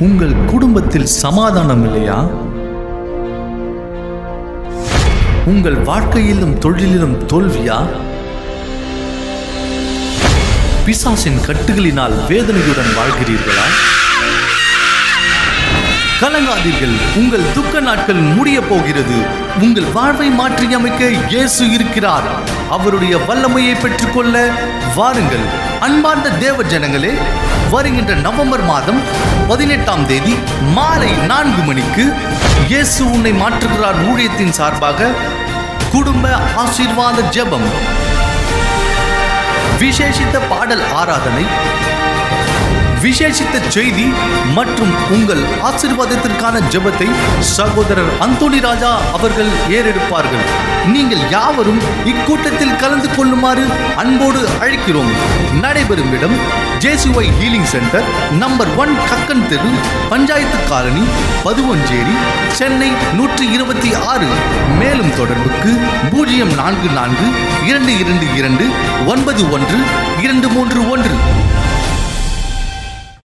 உங்கள் குடும்பத்தில் சமாதானம் இல்லையா? உங்கள் வாழ்க்கையிலும் தொழிலிலும் தோல்வியா? பிசாசின் கட்டுகளினால் வேதனையுடன் வாழ்கிறீர்களா? கலங்காதீர்கள். உங்கள் துக்க நாட்கள் முடிய போகிறது. உங்கள் வாழ்வை மாற்றி அமைக்க இயேசு இருக்கிறார். அவருடைய வல்லமையை பெற்றுக்கொள்ள வாருங்கள். அன்பார்ந்த தேவ ஜனங்களே வருகின்ற நவம்பர் மாதம் பதினெட்டாம் தேதி மாலை நான்கு மணிக்கு இயேசு உன்னை மாற்றுகிறார் ஊழியத்தின் சார்பாக குடும்ப ஆசீர்வாத ஜெபம். விசேஷித்த பாடல் ஆராதனை விசேஷித்த செய்தி மற்றும் உங்கள் ஆசீர்வாதத்திற்கான ஜெபத்தை சகோதரர் அந்தோணி ராஜா அவர்கள் ஏறெடுப்பார்கள். நீங்கள் யாவரும் இக்கூட்டத்தில் கலந்து கொள்ளுமாறு அன்போடு அழைக்கிறோம். நடைபெறும் இடம் JCY healing centre number one Kakkan தெரு பஞ்சாயத்து காலனி பதுவஞ்சேரி சென்னை நூற்றி இருபத்தி ஆறு. மேலும் தொடர்புக்கு பூஜ்ஜியம் நான்கு நான்கு இரண்டு இரண்டு இரண்டு ஒன்பது ஒன்று இரண்டு மூன்று ஒன்று.